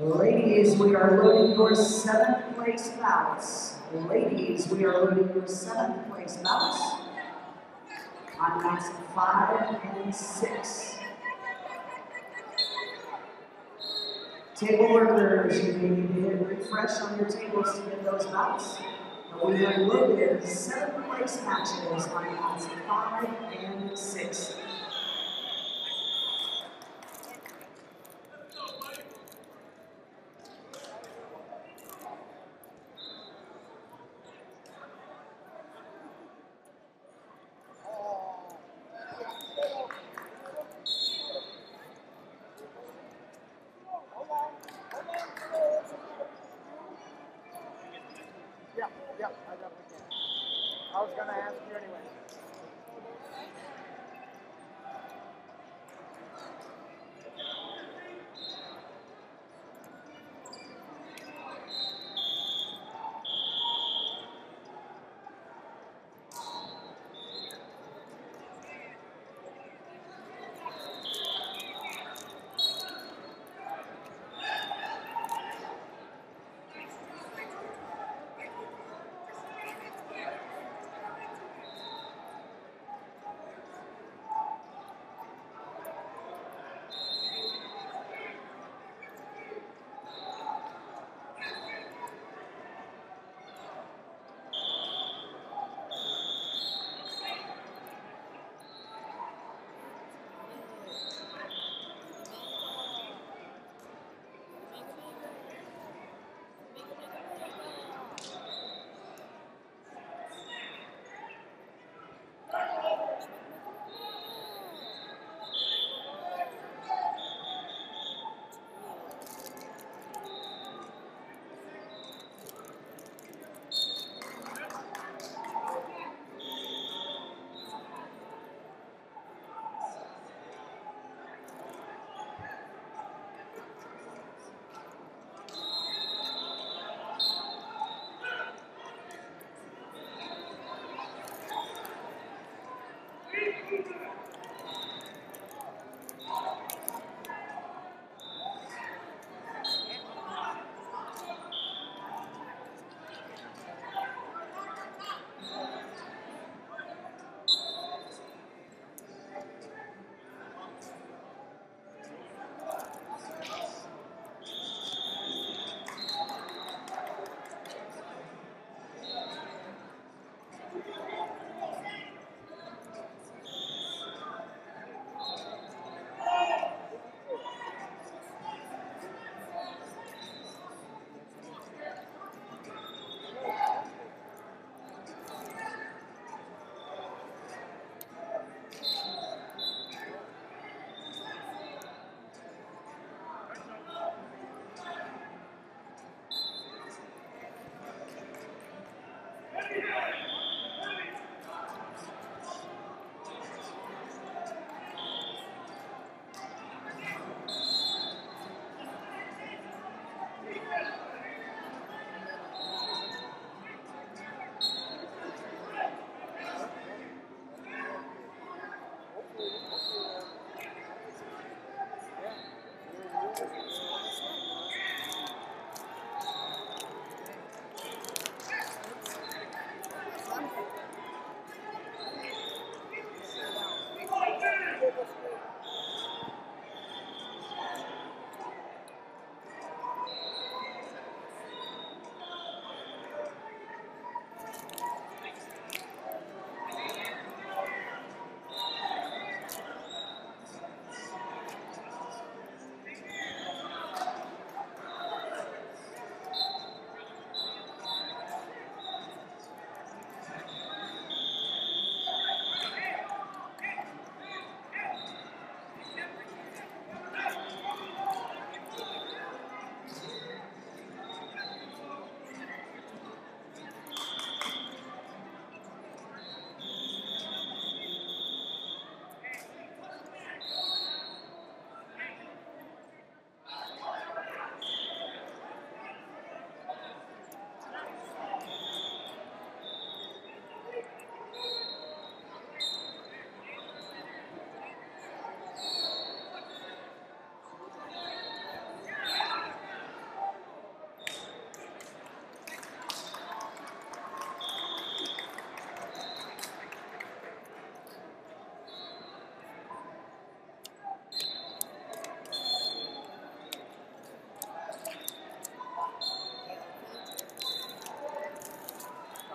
Ladies, we are loading your seventh place mounts. Ladies, we are loading your seventh place mounts on mats five and six. Table workers, you may need to refresh on your tables to get those mounts. But we have loaded seventh place matches on mats five and six.